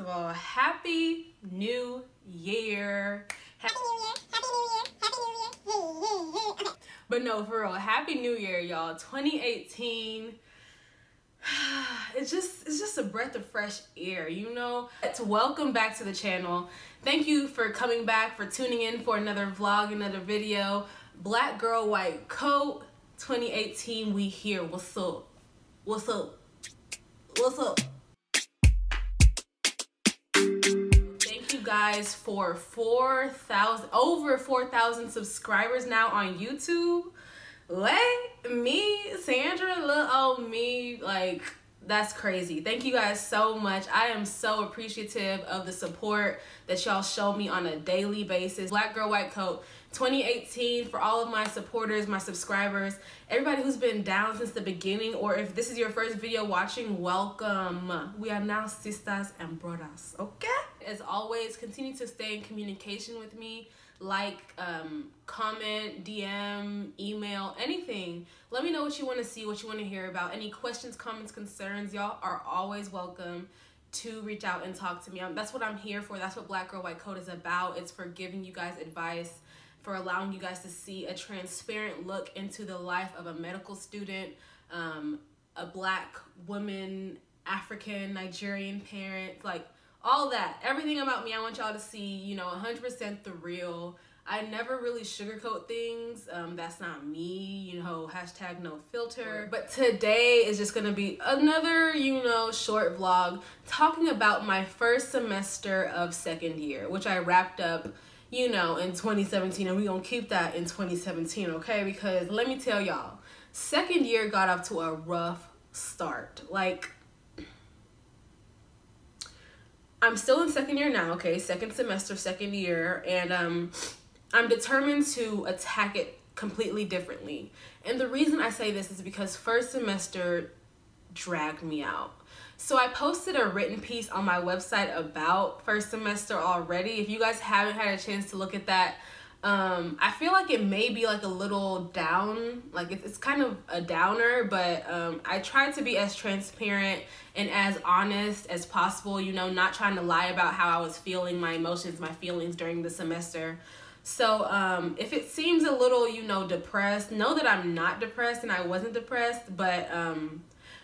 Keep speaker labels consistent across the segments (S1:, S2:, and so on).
S1: of all, happy new year.
S2: Happy New Year. Happy New Year. Happy New Year. Hey, hey, hey. Okay.
S1: But no, for real, happy new year, y'all. 2018. It's just it's just a breath of fresh air, you know? To welcome back to the channel. Thank you for coming back, for tuning in for another vlog, another video. Black girl, white coat, 2018, we here. What's up? What's up? What's up? You guys for 4,000, over 4,000 subscribers now on YouTube. Let me, Sandra, little old me, like, that's crazy. Thank you guys so much. I am so appreciative of the support that y'all show me on a daily basis. Black Girl White Coat 2018 for all of my supporters, my subscribers, everybody who's been down since the beginning, or if this is your first video watching, welcome. We are now sisters and brothers, okay? As always, continue to stay in communication with me like, um, comment, DM, email, anything. Let me know what you want to see, what you want to hear about. Any questions, comments, concerns, y'all are always welcome to reach out and talk to me. Um, that's what I'm here for. That's what Black Girl White Coat is about. It's for giving you guys advice, for allowing you guys to see a transparent look into the life of a medical student, um, a black woman, African, Nigerian parent, like all that. Everything about me i want y'all to see you know 100% the real. I never really sugarcoat things. Um, that's not me you know hashtag no filter. But today is just gonna be another you know short vlog talking about my first semester of second year which i wrapped up you know in 2017 and we're gonna keep that in 2017 okay? Because let me tell y'all second year got off to a rough start. Like I'm still in second year now, okay? Second semester, second year, and um I'm determined to attack it completely differently. And the reason I say this is because first semester dragged me out. So I posted a written piece on my website about first semester already. If you guys haven't had a chance to look at that, um i feel like it may be like a little down like it's, it's kind of a downer but um i tried to be as transparent and as honest as possible you know not trying to lie about how i was feeling my emotions my feelings during the semester. So um if it seems a little you know depressed know that i'm not depressed and i wasn't depressed but um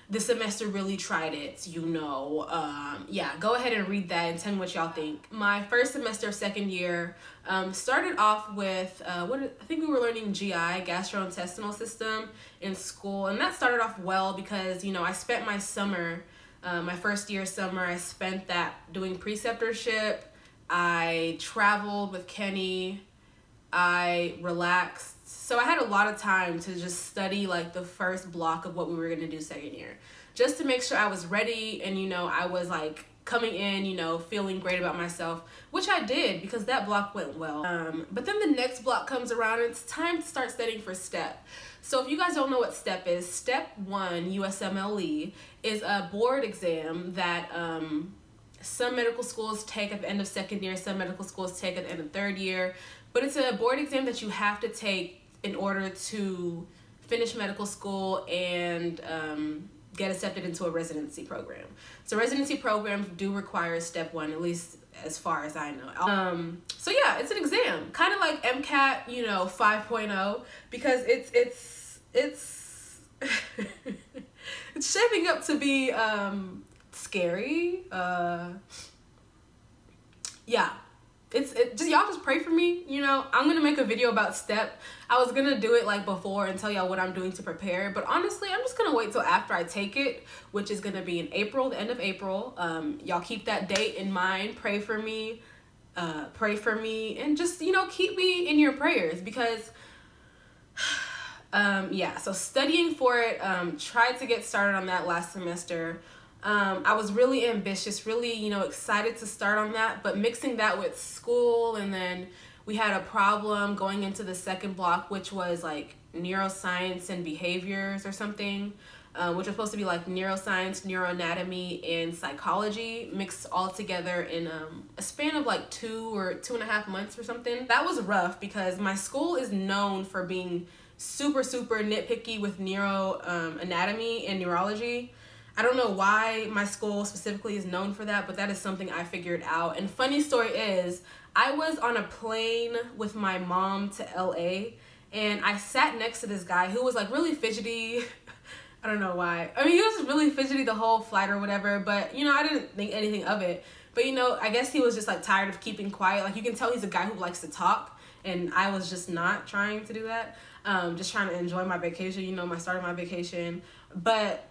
S1: the semester really tried it, you know. Um, yeah, go ahead and read that and tell me what y'all think. My first semester of second year um, started off with, uh, what I think we were learning GI, gastrointestinal system, in school. And that started off well because, you know, I spent my summer, uh, my first year summer, I spent that doing preceptorship. I traveled with Kenny. I relaxed so I had a lot of time to just study like the first block of what we were going to do second year. Just to make sure I was ready and you know, I was like coming in, you know, feeling great about myself, which I did because that block went well. Um, but then the next block comes around and it's time to start studying for STEP. So if you guys don't know what STEP is, STEP 1 USMLE is a board exam that um, some medical schools take at the end of second year, some medical schools take at the end of third year. But it's a board exam that you have to take in order to finish medical school and um, get accepted into a residency program. So residency programs do require step one, at least as far as I know. Um, so yeah, it's an exam, kind of like MCAT, you know, 5.0, because it's it's it's it's shaping up to be um, scary. Uh, yeah, it's it, just y'all just pray for me you know? I'm gonna make a video about step. I was gonna do it like before and tell y'all what i'm doing to prepare but honestly i'm just gonna wait till after i take it which is gonna be in april the end of april. Um y'all keep that date in mind. Pray for me uh pray for me and just you know keep me in your prayers because um yeah so studying for it um tried to get started on that last semester um, I was really ambitious, really, you know, excited to start on that, but mixing that with school and then we had a problem going into the second block, which was like neuroscience and behaviors or something, uh, which was supposed to be like neuroscience, neuroanatomy, and psychology mixed all together in um, a span of like two or two and a half months or something. That was rough because my school is known for being super, super nitpicky with neuro um, anatomy and neurology. I don't know why my school specifically is known for that, but that is something I figured out. And funny story is, I was on a plane with my mom to LA and I sat next to this guy who was like really fidgety. I don't know why. I mean, he was really fidgety the whole flight or whatever, but you know, I didn't think anything of it. But you know, I guess he was just like tired of keeping quiet. Like you can tell he's a guy who likes to talk, and I was just not trying to do that. Um, just trying to enjoy my vacation, you know, my start of my vacation. But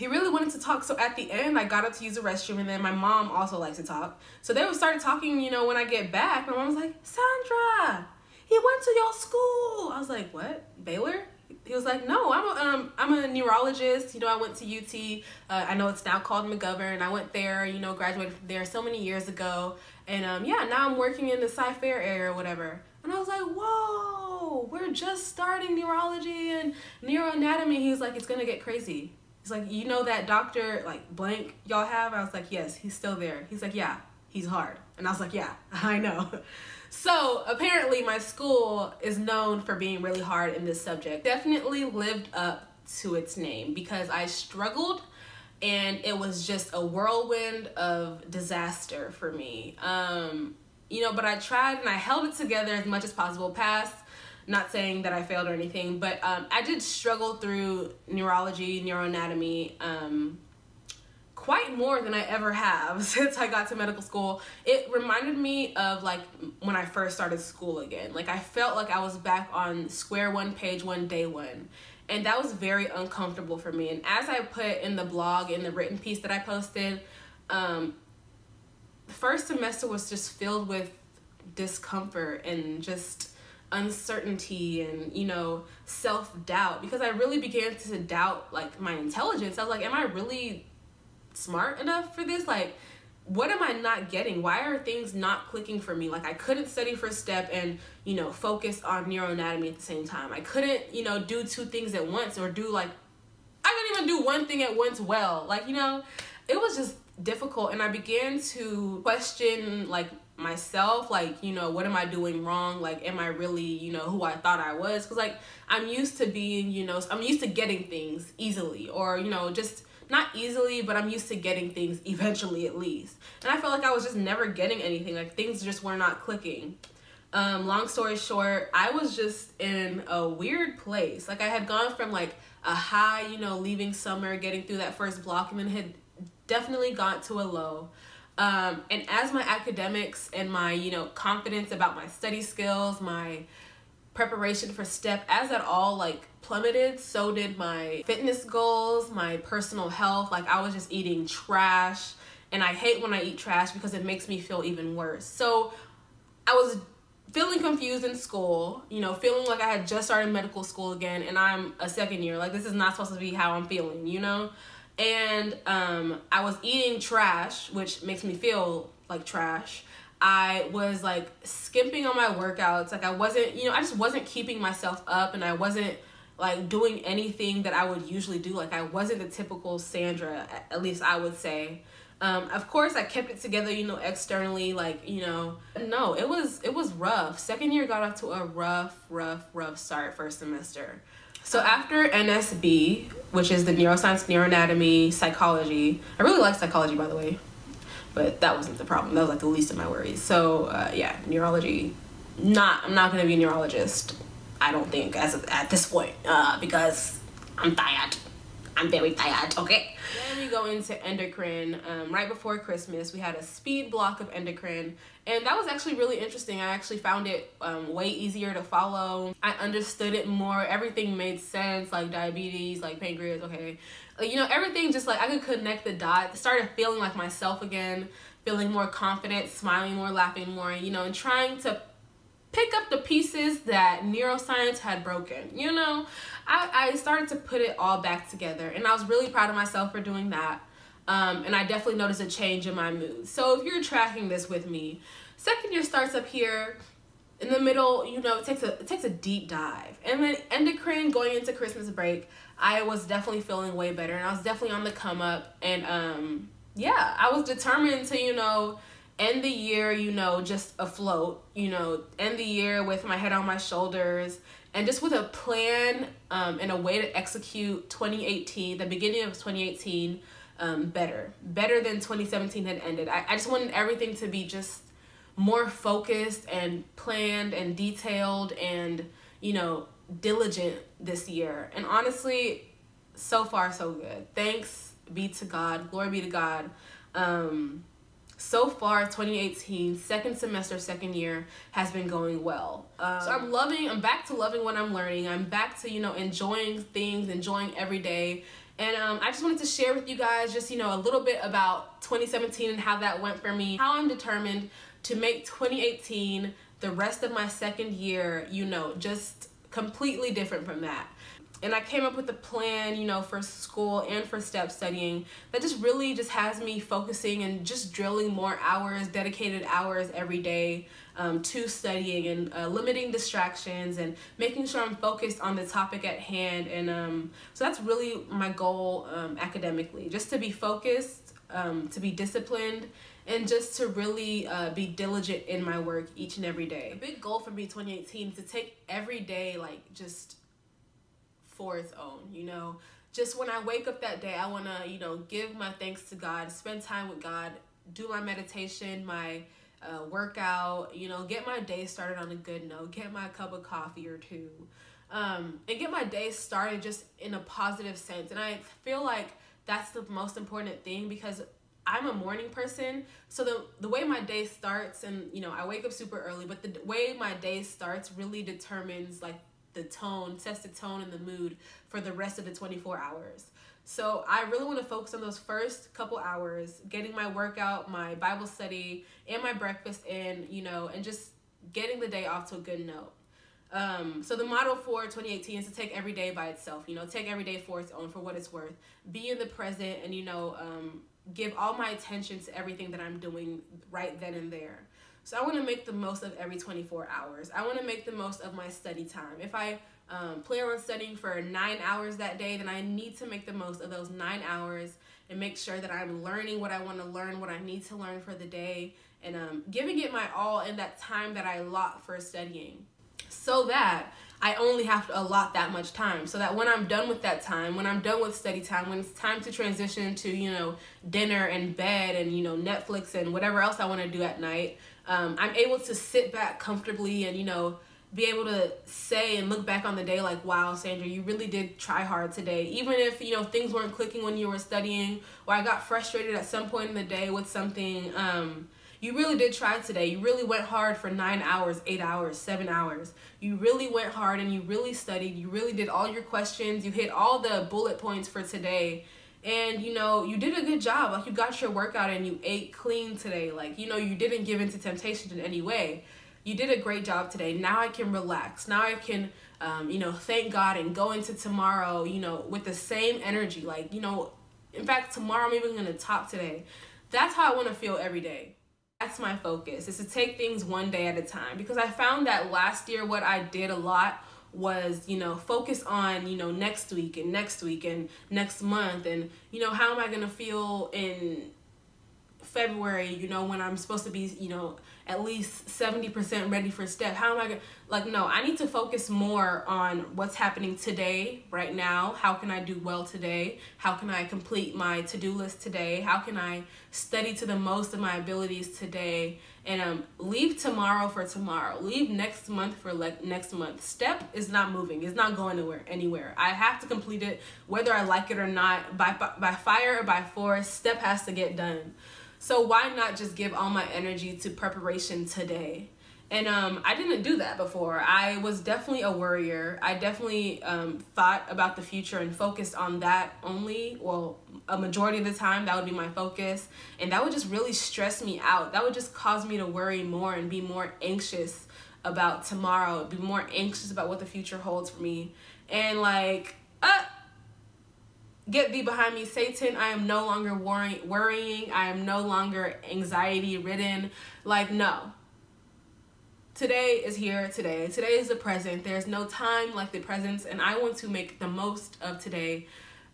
S1: he really wanted to talk. So at the end, I got up to use the restroom, and then my mom also likes to talk. So they would start talking, you know, when I get back. My mom was like, Sandra, he went to your school. I was like, what? Baylor? He was like, no, I'm a, um, I'm a neurologist. You know, I went to UT. Uh, I know it's now called McGovern. I went there, you know, graduated from there so many years ago. And um, yeah, now I'm working in the Cy-Fair area or whatever. And I was like, whoa, we're just starting neurology and neuroanatomy. He was like, it's going to get crazy. He's like, you know that doctor, like, blank y'all have? I was like, yes, he's still there. He's like, yeah, he's hard. And I was like, yeah, I know. So apparently, my school is known for being really hard in this subject. Definitely lived up to its name because I struggled and it was just a whirlwind of disaster for me. Um, you know, but I tried and I held it together as much as possible. Passed, not saying that I failed or anything, but um, I did struggle through neurology, neuroanatomy. Um, quite more than I ever have since I got to medical school. It reminded me of like when I first started school again. Like I felt like I was back on square one, page one, day one. And that was very uncomfortable for me. And as I put in the blog, in the written piece that I posted, um, first semester was just filled with discomfort and just uncertainty and you know self-doubt because i really began to doubt like my intelligence i was like am i really smart enough for this? Like, what am I not getting? Why are things not clicking for me? Like, I couldn't study for STEP and, you know, focus on neuroanatomy at the same time. I couldn't, you know, do two things at once or do like, I couldn't even do one thing at once well. Like, you know, it was just difficult. And I began to question, like, myself like you know what am i doing wrong like am i really you know who i thought i was because like i'm used to being you know i'm used to getting things easily or you know just not easily, but I'm used to getting things eventually at least. And I felt like I was just never getting anything. Like things just were not clicking. Um, long story short, I was just in a weird place. Like I had gone from like a high, you know, leaving summer, getting through that first block, and then had definitely got to a low. Um, and as my academics and my, you know, confidence about my study skills, my preparation for STEP, as that all like plummeted, so did my fitness goals, my personal health. Like I was just eating trash. And I hate when I eat trash because it makes me feel even worse. So I was feeling confused in school, you know, feeling like I had just started medical school again and I'm a second year. Like this is not supposed to be how I'm feeling, you know? And um I was eating trash, which makes me feel like trash. I was like skimping on my workouts. Like I wasn't, you know, I just wasn't keeping myself up and I wasn't like doing anything that I would usually do. Like I wasn't the typical Sandra, at least I would say. Um, of course, I kept it together, you know, externally. Like you know, no, it was it was rough. Second year got off to a rough, rough, rough start first semester. So after NSB, which is the neuroscience, neuroanatomy, psychology. I really like psychology, by the way, but that wasn't the problem. That was like the least of my worries. So uh, yeah, neurology. Not I'm not gonna be a neurologist I don't think as at this point uh, because I'm tired. I'm very tired. Okay. Then we go into endocrine. Um, right before Christmas, we had a speed block of endocrine, and that was actually really interesting. I actually found it um, way easier to follow. I understood it more. Everything made sense, like diabetes, like pancreas. Okay, like, you know everything. Just like I could connect the dots. Started feeling like myself again. Feeling more confident, smiling more, laughing more. You know, and trying to pick up the pieces that neuroscience had broken. You know, I, I started to put it all back together, and I was really proud of myself for doing that. Um, and I definitely noticed a change in my mood. So if you're tracking this with me, second year starts up here. In the middle, you know, it takes a it takes a deep dive, and then endocrine going into Christmas break, I was definitely feeling way better, and I was definitely on the come up, and um, yeah, I was determined to you know end the year, you know, just afloat, you know, end the year with my head on my shoulders and just with a plan um, and a way to execute 2018, the beginning of 2018, um, better. Better than 2017 had ended. I, I just wanted everything to be just more focused and planned and detailed and, you know, diligent this year. And honestly, so far, so good. Thanks be to God. Glory be to God. Um, so far 2018 second semester second year has been going well. Um, so i'm loving i'm back to loving what i'm learning. I'm back to you know enjoying things enjoying every day. And um, i just wanted to share with you guys just you know a little bit about 2017 and how that went for me. How i'm determined to make 2018 the rest of my second year you know just completely different from that and I came up with a plan, you know, for school and for step studying that just really just has me focusing and just drilling more hours, dedicated hours every day um, to studying and uh, limiting distractions and making sure I'm focused on the topic at hand. And um, so that's really my goal um, academically, just to be focused, um, to be disciplined, and just to really uh, be diligent in my work each and every day. A big goal for me 2018 is to take every day like just for its own, you know. Just when I wake up that day, I want to, you know, give my thanks to God, spend time with God, do my meditation, my uh, workout, you know, get my day started on a good note, get my cup of coffee or two, um, and get my day started just in a positive sense. And I feel like that's the most important thing because I'm a morning person, so the the way my day starts, and you know, I wake up super early, but the way my day starts really determines like the tone, sets the tone and the mood for the rest of the 24 hours. So I really want to focus on those first couple hours, getting my workout, my Bible study, and my breakfast in, you know, and just getting the day off to a good note. Um, so the model for 2018 is to take every day by itself, you know, take every day for its own, for what it's worth. Be in the present and, you know, um, give all my attention to everything that I'm doing right then and there. So I want to make the most of every 24 hours. I want to make the most of my study time. If I um, plan on studying for nine hours that day, then I need to make the most of those nine hours and make sure that I'm learning what I want to learn, what I need to learn for the day, and um, giving it my all in that time that I allot for studying so that I only have to allot that much time so that when I'm done with that time, when I'm done with study time, when it's time to transition to, you know, dinner and bed and, you know, Netflix and whatever else I want to do at night, um, I'm able to sit back comfortably and, you know, be able to say and look back on the day like, wow, Sandra, you really did try hard today. Even if, you know, things weren't clicking when you were studying or I got frustrated at some point in the day with something, um, you really did try today. You really went hard for nine hours, eight hours, seven hours. You really went hard and you really studied. You really did all your questions. You hit all the bullet points for today. And you know, you did a good job. Like you got your workout and you ate clean today. Like, you know, you didn't give into temptation in any way. You did a great job today. Now I can relax. Now I can um, you know, thank God and go into tomorrow, you know, with the same energy. Like, you know, in fact, tomorrow I'm even gonna top today. That's how I wanna feel every day that's my focus is to take things one day at a time because i found that last year what i did a lot was you know focus on you know next week and next week and next month. And you know how am i going to feel in february you know when i'm supposed to be you know at least 70% ready for step how am i going to, like no i need to focus more on what's happening today right now. How can i do well today? How can i complete my to-do list today? How can i study to the most of my abilities today? And um, leave tomorrow for tomorrow. Leave next month for like next month. Step is not moving. It's not going anywhere anywhere. I have to complete it whether i like it or not by by fire or by force step has to get done so why not just give all my energy to preparation today? And um, I didn't do that before. I was definitely a worrier. I definitely um, thought about the future and focused on that only. Well, a majority of the time, that would be my focus. And that would just really stress me out. That would just cause me to worry more and be more anxious about tomorrow, be more anxious about what the future holds for me. And like, uh, Get thee behind me, Satan. I am no longer worrying. I am no longer anxiety ridden. Like, no. Today is here today. Today is the present. There's no time like the present, and I want to make the most of today.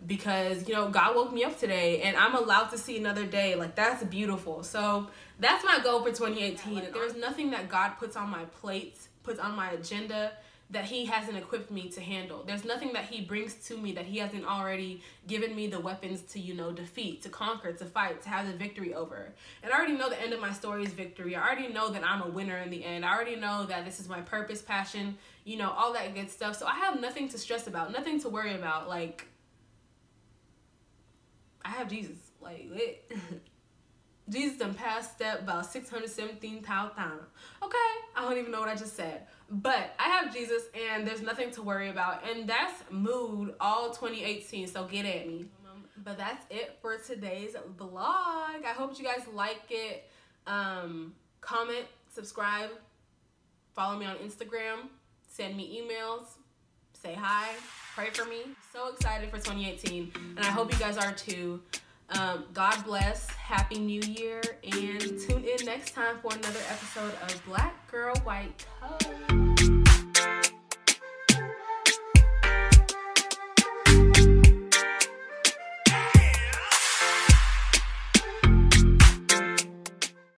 S1: because you know God woke me up today and I'm allowed to see another day. Like that's beautiful. So that's my goal for 2018. There's nothing that God puts on my plate, puts on my agenda that he hasn't equipped me to handle. There's nothing that he brings to me that he hasn't already given me the weapons to, you know, defeat, to conquer, to fight, to have the victory over. And I already know the end of my story is victory. I already know that I'm a winner in the end. I already know that this is my purpose, passion, you know, all that good stuff. So I have nothing to stress about, nothing to worry about. Like I have Jesus. Like it. Jesus done passed step about 617,000 times. Okay, I don't even know what I just said. But I have Jesus and there's nothing to worry about. And that's mood all 2018. So get at me. But that's it for today's vlog. I hope you guys like it. Um, comment, subscribe, follow me on Instagram, send me emails, say hi, pray for me. So excited for 2018. And I hope you guys are too. Um, God bless. Happy New Year. And tune in next time for another episode of Black girl white toes.